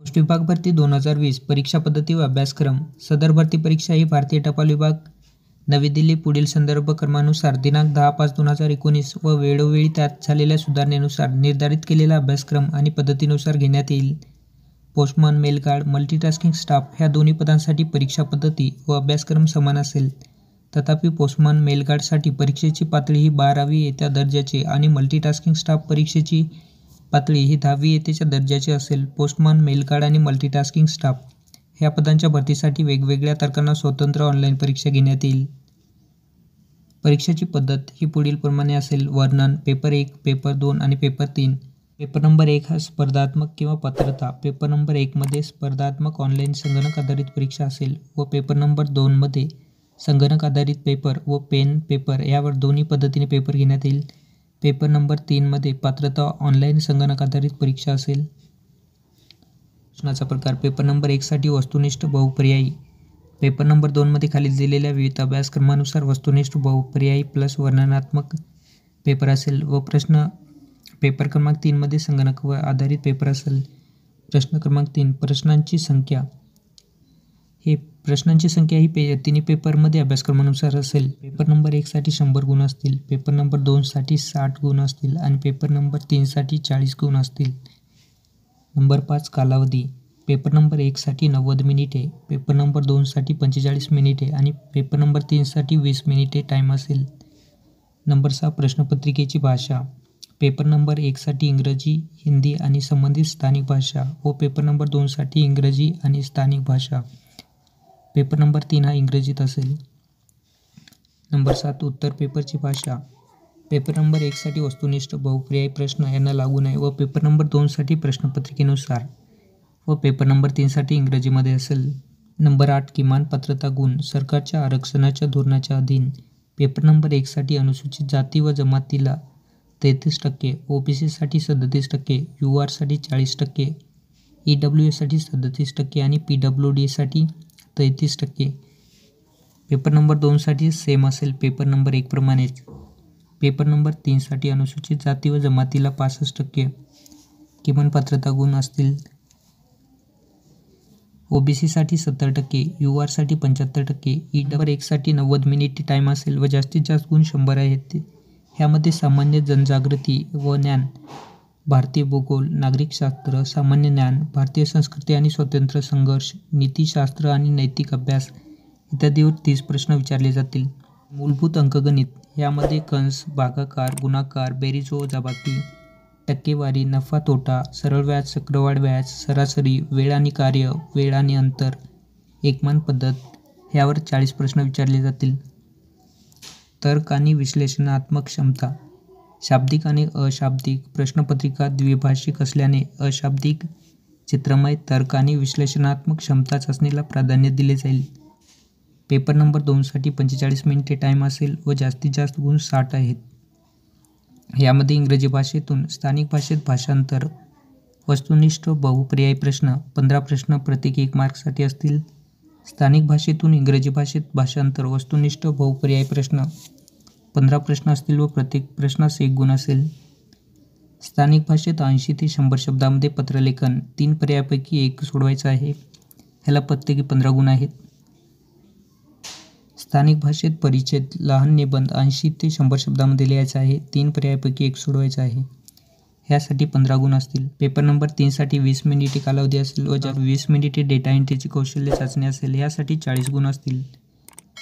Post विभाग भरती दोन हजार वीस परीक्षा पद्धती व अभ्यासक्रम. सदर भरती परीक्षा ही भारतीय टपाल विभाग नवी दिल्ली पुढील संदर्भ क्रमानुसार दिनांक दहा पाच दोन हजार एकोणीस व वेळोवेळी त्यात झालेल्या सुधारणेनुसार निर्धारित केलेला अभ्यासक्रम आणि पद्धतीनुसार घेण्यात येईल. पोस्टमन मेलगार्ड मल्टीटास्किंग स्टाफ ह्या दोन्ही पदांसाठी परीक्षा पद्धती व अभ्यासक्रम समान असेल. तथापि पोस्टमन मेलगार्डसाठी परीक्षेची पातळी ही बारावी येत्या दर्जाची आणि मल्टीटास्किंग स्टाफ परीक्षेची पातळी ही दहावी येतेच्या दर्जाची असेल. पोस्टमन मेलकार्ड आणि मल्टीटास्किंग स्टाफ ह्या पदांच्या भरतीसाठी वेगवेगळ्या तारखांना स्वतंत्र ऑनलाईन परीक्षा घेण्यात येईल. परीक्षेची पद्धत ही पुढीलप्रमाणे असेल. वर्णन पेपर एक पेपर दोन आणि पेपर तीन. पेपर नंबर एक हा स्पर्धात्मक किंवा पात्रता. पेपर नंबर एकमध्ये स्पर्धात्मक ऑनलाईन संगणक आधारित परीक्षा असेल व पेपर नंबर दोनमध्ये संगणक आधारित पेपर व पेन पेपर यावर दोन्ही पद्धतीने पेपर घेण्यात येईल. पेपर नंबर तीनमध्ये पात्रता ऑनलाईन संगणक आधारित परीक्षा असेल. प्रश्नाचा प्रकार पेपर नंबर एकसाठी वस्तुनिष्ठ बहुपर्यायी. पेपर नंबर दोनमध्ये खाली दिलेल्या विविध अभ्यासक्रमानुसार वस्तुनिष्ठ बहुपर्यायी प्लस वर्णनात्मक पेपर असेल व प्रश्न पेपर क्रमांक तीनमध्ये संगणक व आधारित पेपर असेल. प्रश्न क्रमांक तीन प्रश्नांची संख्या. हे प्रश्नांची संख्या ही पे तिन्ही पेपरमध्ये अभ्यासक्रमानुसार असेल. पेपर नंबर एकसाठी शंभर गुण असतील. पेपर नंबर दोनसाठी साठ गुण असतील. आणि पेपर नंबर तीनसाठी चाळीस गुण असतील. नंबर पाच कालावधी. पेपर नंबर एकसाठी नव्वद मिनिटे. पेपर नंबर दोनसाठी पंचेचाळीस मिनिटे. आणि पेपर नंबर तीनसाठी वीस मिनिटे टाईम असेल. नंबर सहा प्रश्नपत्रिकेची भाषा. पेपर नंबर एकसाठी इंग्रजी हिंदी आणि संबंधित स्थानिक भाषा व पेपर नंबर दोनसाठी इंग्रजी आणि स्थानिक भाषा. पेपर नंबर तीन हा इंग्रजीत असेल. नंबर सात उत्तर पेपरची भाषा. पेपर नंबर एकसाठी वस्तुनिष्ठ बहुपर्यायी प्रश्न यांना लागू नये व पेपर नंबर दोनसाठी प्रश्नपत्रिकेनुसार व पेपर नंबर तीनसाठी इंग्रजीमध्ये असेल. नंबर आठ किमान पात्रता गुण सरकारच्या आरक्षणाच्या धोरणाच्या अधीन पेपर नंबर एकसाठी अनुसूचित जाती व जमातीला तेहतीस टक्के ओ बी सीसाठी सदतीस टक्के यू आरसाठी चाळीस टक्के ई डब्ल्यू एसाठी सदतीस टक्के आणि पी डब्ल्यू डीसाठी तेहतीस टक्के. पेपर नंबर दोनसाठी सेम असेल. पेपर नंबर एकप्रमाणेच पेपर नंबर तीनसाठी अनुसूचित जाती व जमातीला पासष्ट टक्के. किमान पात्रता गुण असतील. ओ बी सीसाठी सत्तर टक्के. यू आरसाठी पंच्याहत्तर टक्के. E ई डबर एकसाठी नव्वद मिनिट टाईम असेल व जास्तीत जास्त गुण शंभर आहेत. ह्यामध्ये सामान्य जनजागृती व ज्ञान. भारतीय भूगोल नागरिकशास्त्र सामान्य ज्ञान भारतीय संस्कृती आणि स्वातंत्र्य संघर्ष नीतिशास्त्र आणि नैतिक अभ्यास इत्यादीवर तीस प्रश्न विचारले जातील. मूलभूत अंकगणित यामध्ये कंस भागाकार गुणाकार बेरीज टक्केवारी नफा तोटा सरळ व्याज चक्रवाढ व्याज सरासरी वेळ आणि कार्य वेळ आणि अंतर एकमान पद्धत ह्यावर चाळीस प्रश्न विचारले जातील. तर्क आणि विश्लेषणात्मक क्षमता शाब्दिक आणि अशाब्दिक प्रश्नपत्रिका द्विभाषिक असल्याने अशाब्दिक चित्रमय तर्क आणि विश्लेषणात्मक क्षमता चाचणीला प्राधान्य दिले जाईल. पेपर नंबर दोनसाठी पंचेचाळीस मिनिटे टाईम असेल व जास्तीत जास्त गुण साठ आहेत. यामध्ये इंग्रजी भाषेतून स्थानिक भाषेत भाषांतर वस्तुनिष्ठ बहुपर्यायी प्रश्न पंधरा प्रश्न प्रत्येकी एक मार्कसाठी असतील. स्थानिक भाषेतून इंग्रजी भाषेत भाषांतर वस्तुनिष्ठ बहुपर्यायी प्रश्न पंधरा प्रश्न असतील व प्रत्येक प्रश्नास एक गुण असेल. स्थानिक भाषेत ऐंशी ते शंभर शब्दामध्ये पत्रलेखन तीन पर्यायापैकी एक सोडवायचं आहे. ह्याला प्रत्येकी पंधरा गुण आहेत. स्थानिक भाषेत परिच्छेद लहान निबंध ऐंशी ते शंभर शब्दामध्ये लिहायचा आहे. तीन पर्यायापैकी एक सोडवायचा आहे. ह्यासाठी पंधरा गुण असतील. पेपर नंबर तीनसाठी वीस मिनिटे कालावधी असेल व ज्या वीस मिनिटे डेटा एंट्रीची कौशल्य चाचणी असेल. यासाठी चाळीस गुण असतील.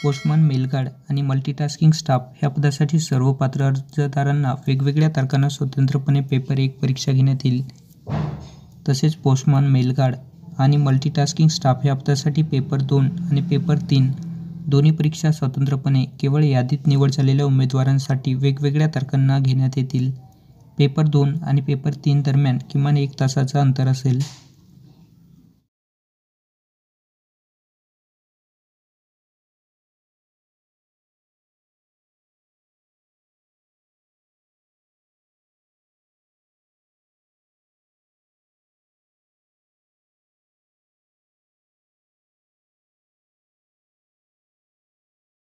पोस्टमन मेलगार्ड आणि मल्टीटास्किंग स्टाफ ह्या पदासाठी सर्व पात्र अर्जदारांना वेगवेगळ्या तारखांना स्वतंत्रपणे पेपर एक परीक्षा घेण्यात येईल. तसेच पोस्टमन मेलगार्ड आणि मल्टीटास्किंग स्टाफ ह्या पदासाठी पेपर दोन आणि पेपर तीन दोन्ही परीक्षा स्वतंत्रपणे केवळ यादीत निवड झालेल्या उमेदवारांसाठी वेगवेगळ्या तारखांना घेण्यात येतील. पेपर दोन आणि पेपर तीन दरम्यान किमान एक तासाचं अंतर असेल.